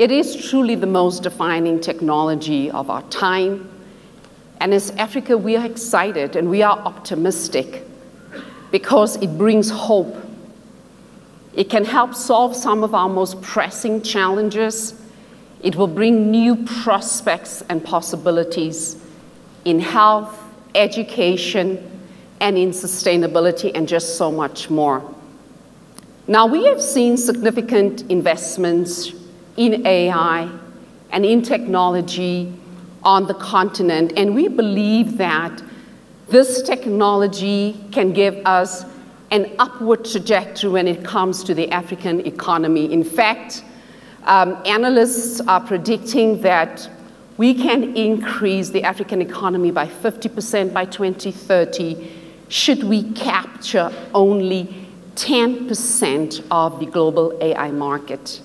It is truly the most defining technology of our time. And as Africa, we are excited and we are optimistic because it brings hope. It can help solve some of our most pressing challenges. It will bring new prospects and possibilities in health, education, and in sustainability, and just so much more. Now, we have seen significant investments in AI and in technology on the continent, and we believe that this technology can give us an upward trajectory when it comes to the African economy. In fact, um, analysts are predicting that we can increase the African economy by 50% by 2030 should we capture only 10% of the global AI market.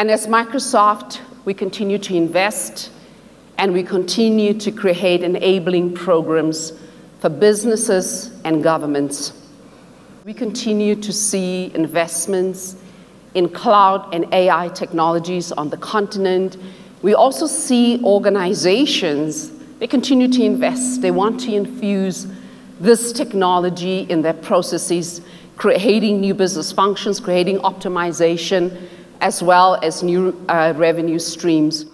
And as Microsoft, we continue to invest and we continue to create enabling programs for businesses and governments. We continue to see investments in cloud and AI technologies on the continent. We also see organizations, they continue to invest. They want to infuse this technology in their processes, creating new business functions, creating optimization, as well as new uh, revenue streams.